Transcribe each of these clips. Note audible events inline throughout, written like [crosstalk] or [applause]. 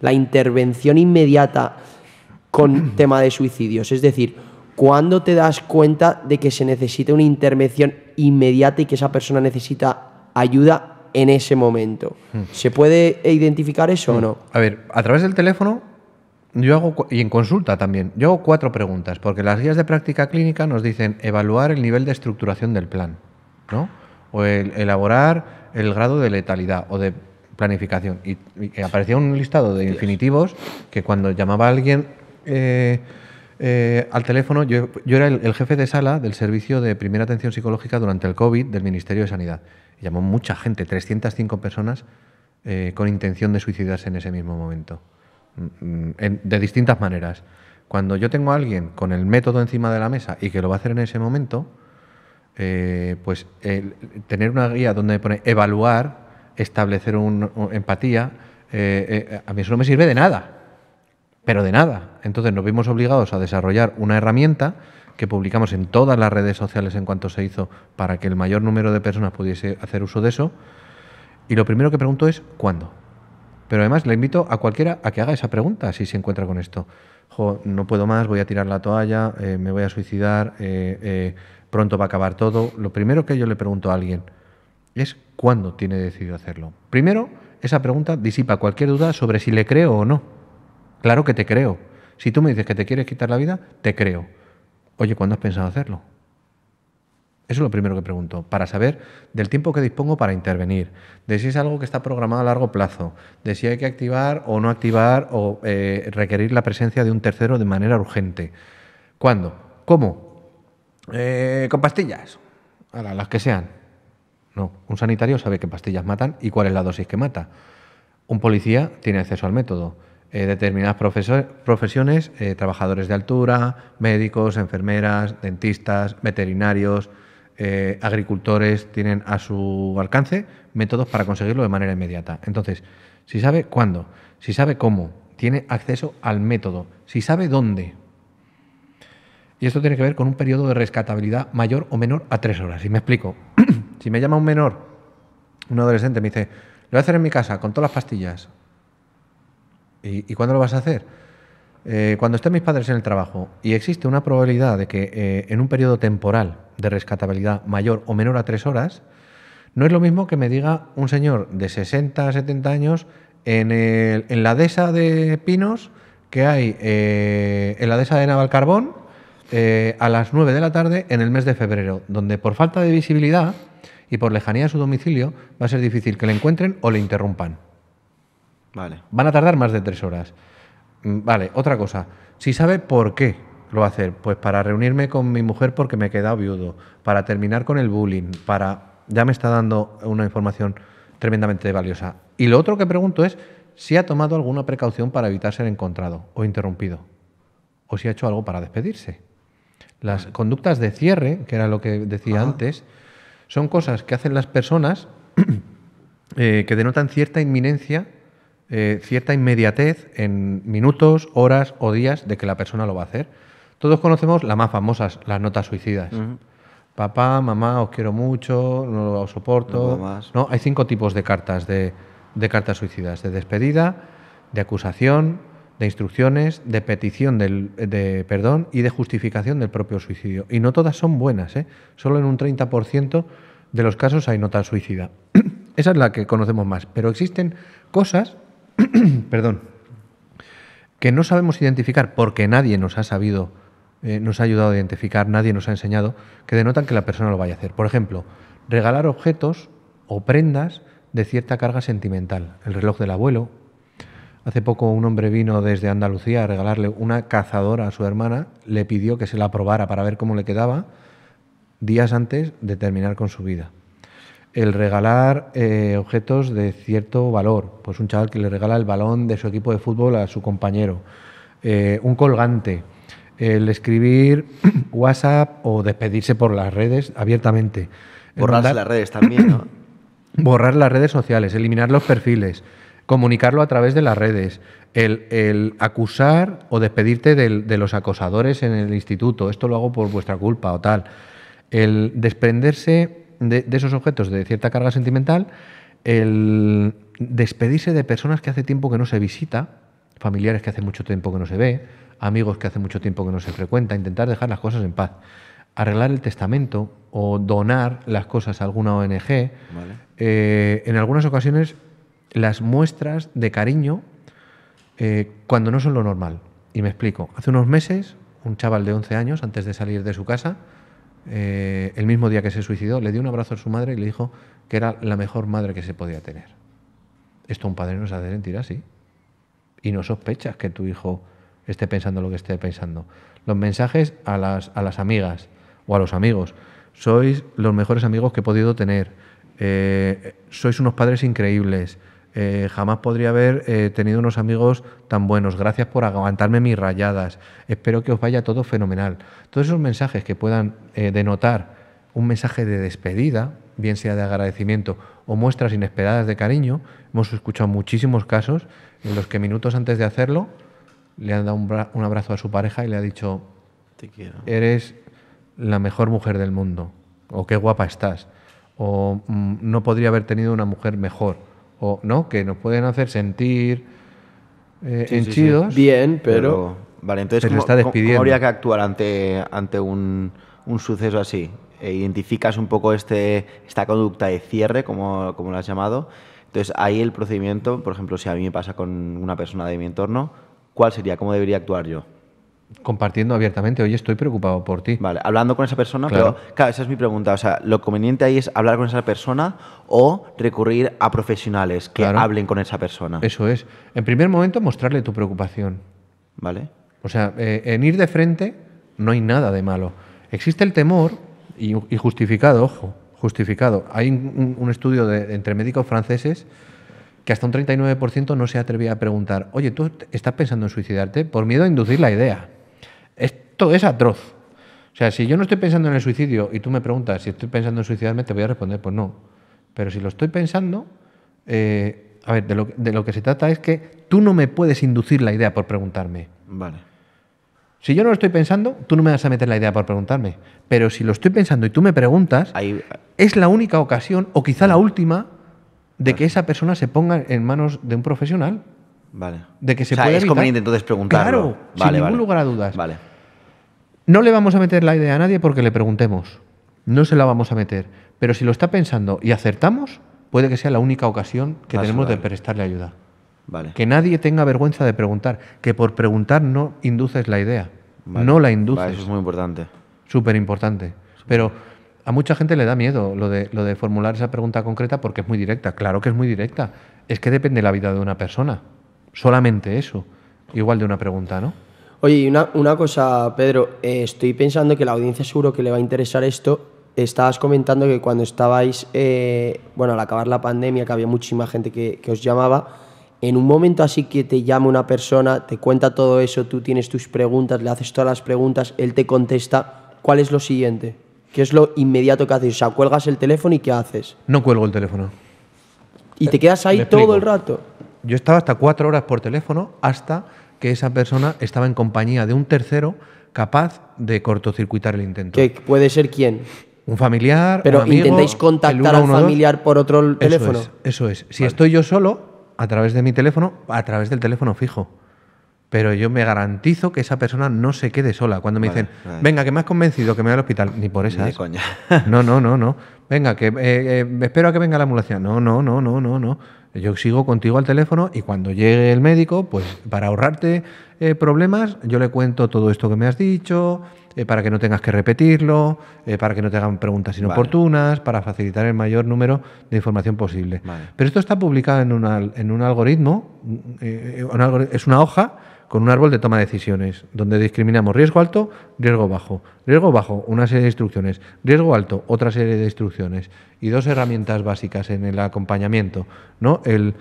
la intervención inmediata con [clears throat] tema de suicidios? Es decir, ¿cuándo te das cuenta de que se necesita una intervención inmediata y que esa persona necesita ayuda en ese momento. Hmm. ¿Se puede identificar eso o hmm. no? A ver, a través del teléfono yo hago, y en consulta también, yo hago cuatro preguntas, porque las guías de práctica clínica nos dicen evaluar el nivel de estructuración del plan, ¿no? O elaborar el grado de letalidad o de planificación. Y, aparecía un listado de infinitivos que cuando llamaba a alguien eh, eh, al teléfono, yo, era el, jefe de sala del servicio de primera atención psicológica durante el COVID del Ministerio de Sanidad. llamó mucha gente, 305 personas eh, con intención de suicidarse en ese mismo momento, mm, mm, de distintas maneras. Cuando yo tengo a alguien con el método encima de la mesa y que lo va a hacer en ese momento, pues tener una guía donde pone evaluar, establecer una empatía, a mí eso no me sirve de nada pero de nada. Entonces nos vimos obligados a desarrollar una herramienta que publicamos en todas las redes sociales en cuanto se hizo para que el mayor número de personas pudiese hacer uso de eso. Y lo primero que pregunto es ¿cuándo? Pero además le invito a cualquiera a que haga esa pregunta si se encuentra con esto. no puedo más, voy a tirar la toalla, eh, me voy a suicidar, eh, eh, pronto va a acabar todo. Lo primero que yo le pregunto a alguien es ¿cuándo tiene decidido hacerlo? Primero, esa pregunta disipa cualquier duda sobre si le creo o no. Claro que te creo. Si tú me dices que te quieres quitar la vida, te creo. Oye, ¿cuándo has pensado hacerlo? Eso es lo primero que pregunto, para saber del tiempo que dispongo para intervenir, de si es algo que está programado a largo plazo, de si hay que activar o no activar o eh, requerir la presencia de un tercero de manera urgente. ¿Cuándo? ¿Cómo? Eh, con pastillas, a las que sean. No, un sanitario sabe qué pastillas matan y cuál es la dosis que mata. Un policía tiene acceso al método. Eh, determinadas profesiones, eh, trabajadores de altura, médicos, enfermeras, dentistas, veterinarios, eh, agricultores, tienen a su alcance métodos para conseguirlo de manera inmediata. Entonces, si sabe cuándo, si sabe cómo, tiene acceso al método, si sabe dónde. Y esto tiene que ver con un periodo de rescatabilidad mayor o menor a tres horas. Y me explico. [clears throat] si me llama un menor, un adolescente, me dice, lo voy a hacer en mi casa con todas las pastillas, ¿Y, cuándo lo vas a hacer? Eh, cuando estén mis padres en el trabajo y existe una probabilidad de que eh, en un periodo temporal de rescatabilidad mayor o menor a tres horas, no es lo mismo que me diga un señor de 60, 70 años en, en la dehesa de Pinos que hay eh, en la dehesa de Navalcarbón a las 9 de la tarde en el mes de febrero, donde por falta de visibilidad y por lejanía de su domicilio va a ser difícil que le encuentren o le interrumpan. Van a tardar más de tres horas. Mm, vale, otra cosa. Si sabe por qué lo va a hacer, pues para reunirme con mi mujer porque me he quedado viudo, para terminar con el bullying, para... Ya me está dando una información tremendamente valiosa. Y lo otro que pregunto es si ha tomado alguna precaución para evitar ser encontrado o interrumpido, o si ha hecho algo para despedirse. Las conductas de cierre, que era lo que decía antes, son cosas que hacen las personas [clears throat] eh, que denotan cierta inminencia eh, cierta inmediatez en minutos, horas o días de que la persona lo va a hacer. Todos conocemos las más famosas, las notas suicidas. Papá, mamá, os quiero mucho, no lo soporto. No, hay cinco tipos de cartas de, cartas suicidas: de despedida, de acusación, de instrucciones, de petición de perdón y de justificación del propio suicidio. Y no todas son buenas, ¿eh? solo en un 30% de los casos hay nota suicida. [clears throat] Esa es la que conocemos más, pero existen cosas [clears throat] perdón, que no sabemos identificar porque nadie nos ha sabido, eh, nos ha ayudado a identificar, nadie nos ha enseñado, que denotan que la persona lo vaya a hacer. Por ejemplo, regalar objetos o prendas de cierta carga sentimental. El reloj del abuelo. Hace poco un hombre vino desde Andalucía a regalarle una cazadora a su hermana, le pidió que se la probara para ver cómo le quedaba días antes de terminar con su vida el regalar eh, objetos de cierto valor. Pues un chaval que le regala el balón de su equipo de fútbol a su compañero, eh, un colgante, el escribir [clears throat] WhatsApp o despedirse por las redes abiertamente. Borrar las redes también, ¿no? [clears throat] Borrar las redes sociales, eliminar los perfiles, comunicarlo a través de las redes, el, acusar o despedirte de los acosadores en el instituto, esto lo hago por vuestra culpa o tal, el desprenderse de, esos objetos de cierta carga sentimental, el despedirse de personas que hace tiempo que no se visita, familiares que hace mucho tiempo que no se ve, amigos que hace mucho tiempo que no se frecuenta, intentar dejar las cosas en paz. Arreglar el testamento o donar las cosas a alguna ONG. Eh, en algunas ocasiones las muestras de cariño eh, cuando no son lo normal. Y me explico. Hace unos meses, un chaval de 11 años, antes de salir de su casa, eh, el mismo día que se suicidó, le dio un abrazo a su madre y le dijo que era la mejor madre que se podía tener. Esto un padre no se hace sentir así. Y no sospechas que tu hijo esté pensando lo que esté pensando. Los mensajes a las, a las amigas o a los amigos. Sois los mejores amigos que he podido tener. Eh, sois unos padres increíbles. Eh, jamás podría haber eh, tenido unos amigos tan buenos. Gracias por aguantarme mis rayadas. Espero que os vaya todo fenomenal. Todos esos mensajes que puedan denotar un mensaje de despedida, bien sea de agradecimiento o muestras inesperadas de cariño, hemos escuchado muchísimos casos en los que minutos antes de hacerlo le han dado un, abrazo a su pareja y le ha dicho, Te quiero. eres la mejor mujer del mundo, o qué guapa estás, o mm, no podría haber tenido una mujer mejor, o no, que nos pueden hacer sentir eh, henchidos. Bien, pero... Vale, entonces, ¿cómo, está despidiendo. habría que actuar ante, ante un, un suceso así? E identificas un poco este, esta conducta de cierre, como, como lo has llamado. Entonces, ahí el procedimiento, por ejemplo, si a mí me pasa con una persona de mi entorno, ¿cuál sería? ¿Cómo debería actuar yo? Compartiendo abiertamente, oye, estoy preocupado por ti. Vale, hablando con esa persona, pero claro, esa es mi pregunta. O sea, lo conveniente ahí es hablar con esa persona o recurrir a profesionales que hablen con esa persona. Eso es. En primer momento, mostrarle tu preocupación. Vale. O sea, eh, en ir de frente no hay nada de malo. Existe el temor, y, justificado, ojo, justificado. Hay un, estudio de, entre médicos franceses que hasta un 39% no se atrevía a preguntar, oye, ¿tú estás pensando en suicidarte? Por miedo a inducir la idea. Esto es atroz. O sea, si yo no estoy pensando en el suicidio y tú me preguntas si estoy pensando en suicidarme, te voy a responder, pues no. Pero si lo estoy pensando, eh, a ver, de lo, de lo, que se trata es que tú no me puedes inducir la idea por preguntarme. Vale. Si yo no lo estoy pensando, tú no me vas a meter la idea por preguntarme. Pero si lo estoy pensando y tú me preguntas, es la única ocasión, o quizá la última, de que esa persona se ponga en manos de un profesional. Vale. De que se o sea, es conveniente entonces preguntarlo. Claro, sin ningún lugar a dudas. Vale. No le vamos a meter la idea a nadie porque le preguntemos. No se la vamos a meter. Pero si lo está pensando y acertamos, puede que sea la única ocasión que tenemos de prestarle ayuda. Vale. Que nadie tenga vergüenza de preguntar. Que por preguntar no induces la idea. No la induces. eso es muy importante. Súper importante. Pero a mucha gente le da miedo lo de, lo de formular esa pregunta concreta porque es muy directa. Claro que es muy directa. Es que depende de la vida de una persona. Solamente eso. Igual de una pregunta, ¿no? Oye, y una, una cosa, Pedro. Eh, estoy pensando que la audiencia seguro que le va a interesar esto. Estabas comentando que cuando estabais, eh, bueno, al acabar la pandemia, que había muchísima gente que, que os llamaba, en un momento así que te llama una persona, te cuenta todo eso, tú tienes tus preguntas, le haces todas las preguntas, él te contesta, ¿cuál es lo siguiente? ¿Qué es lo inmediato que haces? O sea, cuelgas el teléfono y ¿qué haces? No cuelgo el teléfono. ¿Y te quedas ahí todo el rato? Yo estaba hasta cuatro horas por teléfono hasta que esa persona estaba en compañía de un tercero capaz de cortocircuitar el intento. ¿Qué puede ser quién? Un familiar. Pero un amigo, intentáis contactar al familiar por otro teléfono. Eso es. Si estoy yo solo, a través de mi teléfono, a través del teléfono fijo pero yo me garantizo que esa persona no se quede sola. Cuando me dicen, venga, que me has convencido que me voy al hospital, ni por esas. coña. no, no, no, no. Venga, que eh, eh, espero a que venga la ambulancia. No, no, no, no, no, no. Yo sigo contigo al teléfono y cuando llegue el médico, pues para ahorrarte eh, problemas, yo le cuento todo esto que me has dicho, para que no tengas que repetirlo, para que no te hagan preguntas inoportunas, para facilitar el mayor número de información posible. Pero esto está publicado en, en un algoritmo, es una hoja con un árbol de toma de decisiones, donde discriminamos riesgo alto, riesgo bajo. Riesgo bajo, una serie de instrucciones. Riesgo alto, otra serie de instrucciones. Y dos herramientas básicas en el acompañamiento, ¿no? El,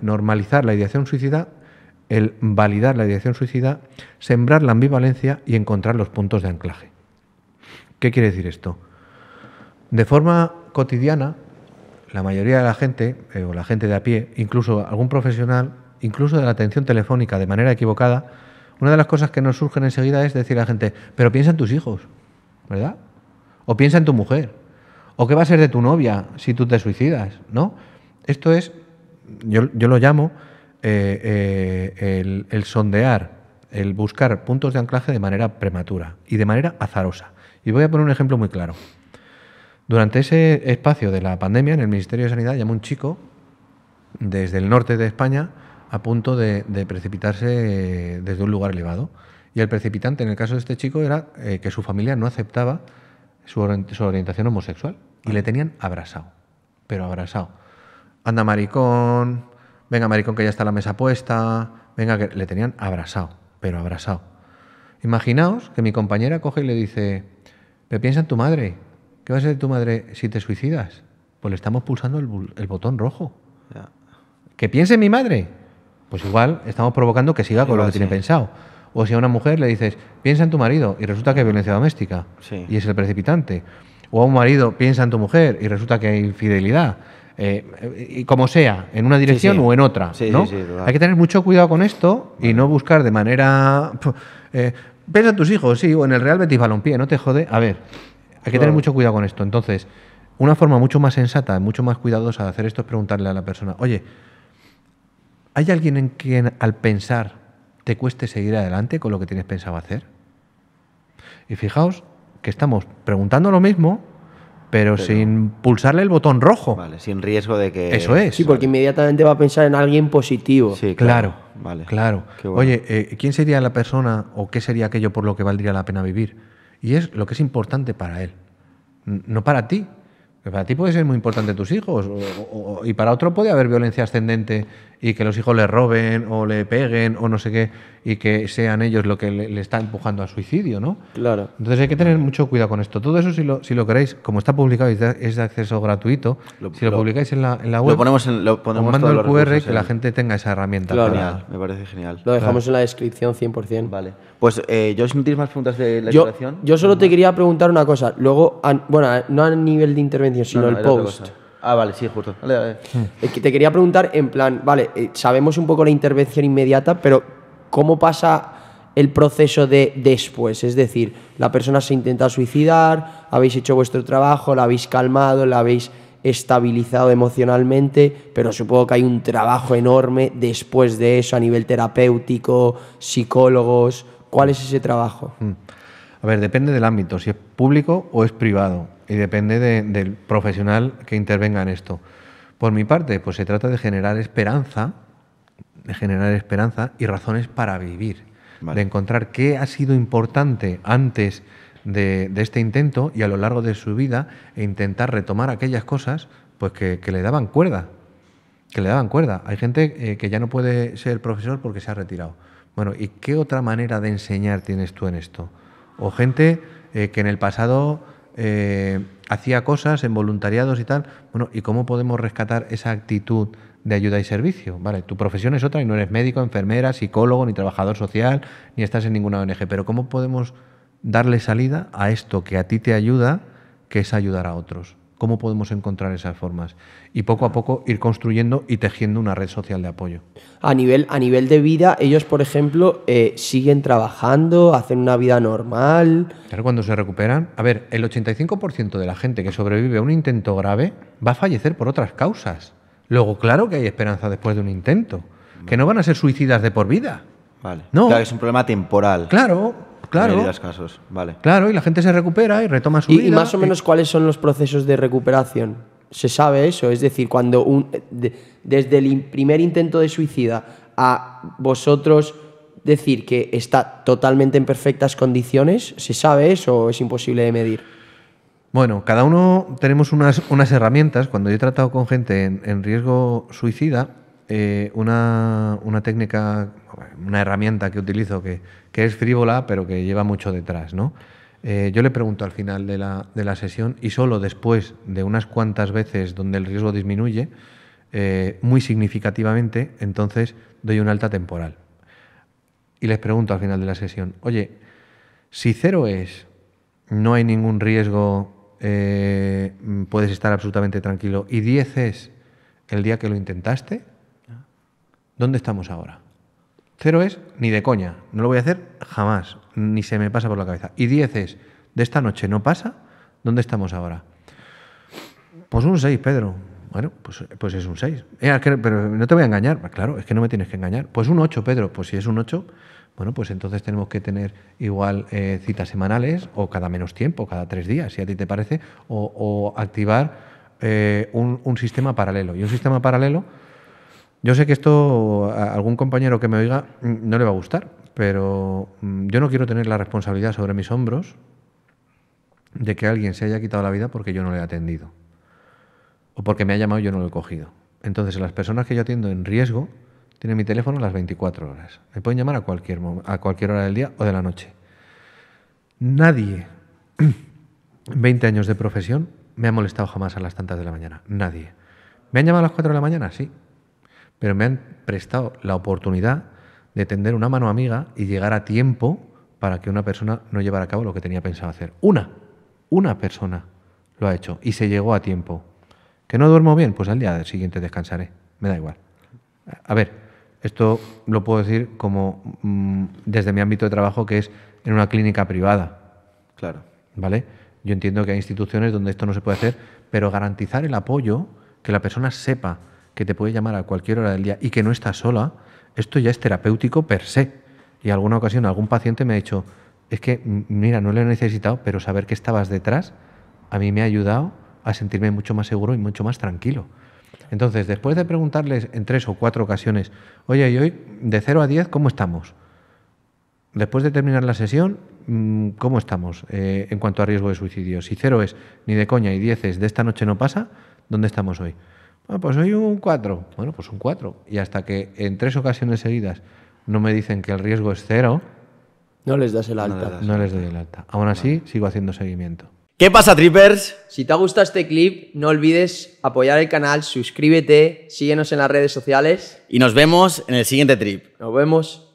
normalizar la ideación suicida, el validar la ideación suicida, sembrar la ambivalencia y encontrar los puntos de anclaje. ¿Qué quiere decir esto? De forma cotidiana, la mayoría de la gente, eh, o la gente de a pie, incluso algún profesional, incluso de la atención telefónica de manera equivocada, una de las cosas que nos surgen enseguida es decir a la gente, pero piensa en tus hijos, ¿verdad? O piensa en tu mujer. ¿O qué va a ser de tu novia si tú te suicidas? ¿No? Esto es, yo, lo llamo, eh, eh, el sondear, el buscar puntos de anclaje de manera prematura y de manera azarosa. Y voy a poner un ejemplo muy claro. Durante ese espacio de la pandemia, en el Ministerio de Sanidad llamó un chico desde el norte de España a punto de, de precipitarse eh, desde un lugar elevado. Y el precipitante, en el caso de este chico, era eh, que su familia no aceptaba su, orient- su orientación homosexual y le tenían abrasado, pero abrasado. Anda maricón, venga maricón que ya está la mesa puesta, venga que le tenían abrasado, pero abrasado. Imaginaos que mi compañera coge y le dice, pero piensa en tu madre, ¿qué va a ser de tu madre si te suicidas? Pues le estamos pulsando el, botón rojo. Ya. ¿Que piense en mi madre? Pues igual estamos provocando que siga con lo que tiene sí. pensado. O si a una mujer le dices, piensa en tu marido y resulta que hay violencia doméstica Sí. y es el precipitante. O a un marido, piensa en tu mujer y resulta que hay infidelidad. Eh, y como sea, en una dirección sí. o en otra. ¿no? hay que tener mucho cuidado con esto y no buscar de manera. [laughs] eh, piensa en tus hijos, sí, o en el Real Betis Balompié, no te jode. A ver, hay que tener mucho cuidado con esto. Entonces, una forma mucho más sensata, mucho más cuidadosa de hacer esto es preguntarle a la persona, oye, ¿hay alguien en quien al pensar te cueste seguir adelante con lo que tienes pensado hacer? Y fijaos que estamos preguntando lo mismo, pero, sin pulsarle el botón rojo. Vale, sin riesgo de que. Eso es. Sí, porque inmediatamente va a pensar en alguien positivo. Sí, Claro, Vale. claro. Qué bueno. Oye, eh, ¿quién sería la persona o qué sería aquello por lo que valdría la pena vivir? Y es lo que es importante para él, no para ti. Para ti puede ser muy importante tus hijos o- o- o- y para otro puede haber violencia ascendente y que los hijos le roben o le peguen o no sé qué y que sean ellos lo que le, le está empujando al suicidio, ¿no? Claro. Entonces hay que tener mucho cuidado con esto. Todo eso, si lo, si lo queréis, como está publicado y es de, es de acceso gratuito, Lo- si lo, lo- publicáis en la, en la web, Lo ponemos en. Lo os ponemos mando todos el los QR recursos que la en- gente tenga esa herramienta. Claro. Genial, me parece genial. Lo dejamos en la descripción 100%. Vale. Pues eh, yo, si no tienes más preguntas de la Yo, instalación. yo solo te quería preguntar una cosa. Luego, a- bueno, no a nivel de intervención, sino No, no, el post. Ah, vale, sí, justo. Dale, dale. Eh, que Te quería preguntar en plan, vale, eh, sabemos un poco la intervención inmediata, pero ¿cómo pasa el proceso de después? Es decir, la persona se intenta suicidar, habéis hecho vuestro trabajo, la habéis calmado, la habéis estabilizado emocionalmente, pero supongo que hay un trabajo enorme después de eso a nivel terapéutico, psicólogos. ¿Cuál es ese trabajo? Mm. A ver, depende del ámbito, si es público o es privado, y depende de- del profesional que intervenga en esto. Por mi parte, pues se trata de generar esperanza, de generar esperanza y razones para vivir, Vale. de encontrar qué ha sido importante antes de, de este intento y a lo largo de su vida e intentar retomar aquellas cosas pues que, que le daban cuerda, que le daban cuerda. Hay gente eh, que ya no puede ser profesor porque se ha retirado. Bueno, ¿y qué otra manera de enseñar tienes tú en esto? O gente eh, que en el pasado eh, hacía cosas en voluntariados y tal. Bueno, ¿y cómo podemos rescatar esa actitud de ayuda y servicio? Vale, tu profesión es otra y no eres médico, enfermera, psicólogo, ni trabajador social, ni estás en ninguna ONG. Pero ¿cómo podemos darle salida a esto que a ti te ayuda, que es ayudar a otros? ¿Cómo podemos encontrar esas formas? Y poco a poco ir construyendo y tejiendo una red social de apoyo. A nivel, a nivel de vida, ellos, por ejemplo, eh, siguen trabajando, hacen una vida normal. Claro, cuando se recuperan, a ver, el 85% de la gente que sobrevive a un intento grave va a fallecer por otras causas. Luego, claro que hay esperanza después de un intento, que no van a ser suicidas de por vida. Vale. No. Claro, es un problema temporal. Claro, claro. de los casos. Vale. Claro, y la gente se recupera y retoma su Y, vida. y más o menos cuáles son los procesos de recuperación. ¿Se sabe eso? Es decir, cuando un, de- desde el primer intento de suicida a vosotros decir que está totalmente en perfectas condiciones, ¿se sabe eso o es imposible de medir? Bueno, cada uno tenemos unas, unas herramientas. Cuando yo he tratado con gente en, en riesgo suicida, eh, una, una técnica, una herramienta que utilizo que, que es frívola, pero que lleva mucho detrás, ¿no? Eh, yo le pregunto al final de la, de la sesión y solo después de unas cuantas veces donde el riesgo disminuye, eh, muy significativamente, entonces doy una alta temporal. Y les pregunto al final de la sesión, oye, si cero es, no hay ningún riesgo, puedes estar absolutamente tranquilo, y 10 es el día que lo intentaste, ¿dónde estamos ahora? Cero es ni de coña, no lo voy a hacer jamás, ni se me pasa por la cabeza. Y 10 es, de esta noche no pasa, ¿dónde estamos ahora? Pues un 6, Pedro. Bueno, pues, pues es un 6. Eh, pero no te voy a engañar. Claro, es que no me tienes que engañar. Pues un 8, Pedro. Pues si es un 8, bueno, pues entonces tenemos que tener igual eh, citas semanales o cada menos tiempo, cada tres días, si a ti te parece, o, activar eh, un sistema paralelo. Y un sistema paralelo, yo sé que esto a algún compañero que me oiga mm, no le va a gustar, pero mm, yo no quiero tener la responsabilidad sobre mis hombros de que alguien se haya quitado la vida porque yo no le he atendido o porque me ha llamado y yo no lo he cogido. Entonces, las personas que yo atiendo en riesgo tienen mi teléfono las 24 horas. Me pueden llamar a cualquier, a cualquier hora del día o de la noche. Nadie, [clears throat] en 20 años de profesión, me ha molestado jamás a las tantas de la mañana. Nadie. ¿Me han llamado a las 4 de la mañana? Sí. Pero me han prestado la oportunidad de tender una mano amiga y llegar a tiempo para que una persona no llevara a cabo lo que tenía pensado hacer. Una, una persona lo ha hecho y se llegó a tiempo. ¿Que no duermo bien? Pues al día siguiente descansaré. Me da igual. A ver, esto lo puedo decir como mm, desde mi ámbito de trabajo, que es en una clínica privada. Claro. ¿Vale? Yo entiendo que hay instituciones donde esto no se puede hacer, pero garantizar el apoyo, que la persona sepa que te puede llamar a cualquier hora del día y que no está sola, esto ya es terapéutico per se. Y alguna ocasión algún paciente me ha dicho, es que, mira, no lo he necesitado, pero saber que estabas detrás a mí me ha ayudado a sentirme mucho más seguro y mucho más tranquilo. Entonces, después de preguntarles en tres o cuatro ocasiones, oye, y hoy de 0 a 10, ¿cómo estamos? Después de terminar la sesión, mm, ¿cómo estamos eh, en cuanto a riesgo de suicidio? Si cero es ni de coña y 10 es de esta noche no pasa, ¿dónde estamos hoy? Bueno, pues hoy un 4. Bueno, pues un 4. Y hasta que en tres ocasiones seguidas no me dicen que el riesgo es cero, No les das el alta. das. no les doy el alta. Aún así, sigo haciendo seguimiento. ¿Qué pasa, trippers? Si te ha gustado este clip, no olvides apoyar el canal, suscríbete, síguenos en las redes sociales. Y nos vemos en el siguiente trip. Nos vemos.